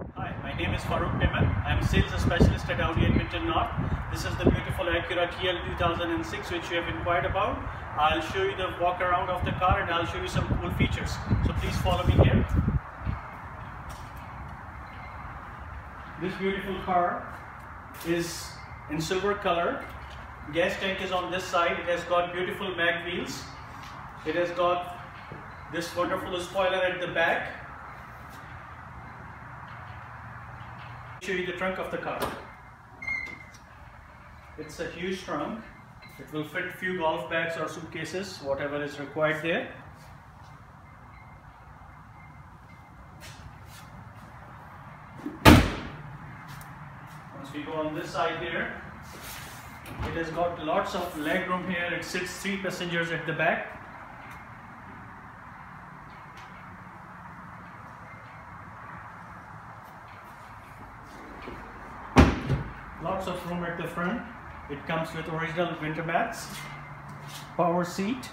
Hi, my name is Farooq Piman. I'm sales specialist at Audi Edmonton North. This is the beautiful Acura TL 2006 which you have inquired about. I'll show you the walk around of the car and I'll show you some cool features. So please follow me here. This beautiful car is in silver color. Gas tank is on this side. It has got beautiful mag wheels. It has got this wonderful spoiler at the back. Show you the trunk of the car. It's a huge trunk. It will fit few golf bags or suitcases, whatever is required there. Once we go on this side here, it has got lots of leg room here. It sits three passengers at the back. Lots of room at the front. It comes with original winter mats, power seat,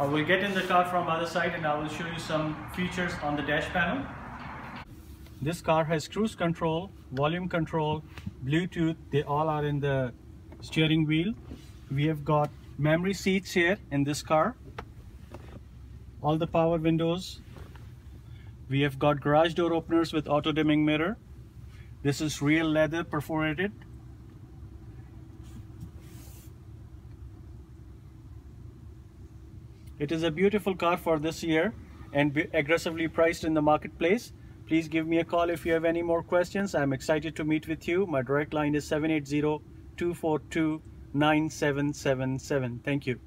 I will get in the car from other side and I will show you some features on the dash panel. This car has cruise control, volume control, Bluetooth, they all are in the steering wheel. We have got memory seats here in this car. All the power windows. We have got garage door openers with auto dimming mirror. This is real leather perforated It is a beautiful car for this year and aggressively priced in the marketplace. Please give me a call if you have any more questions. I'm excited to meet with you. My direct line is 780-242-9777. Thank you.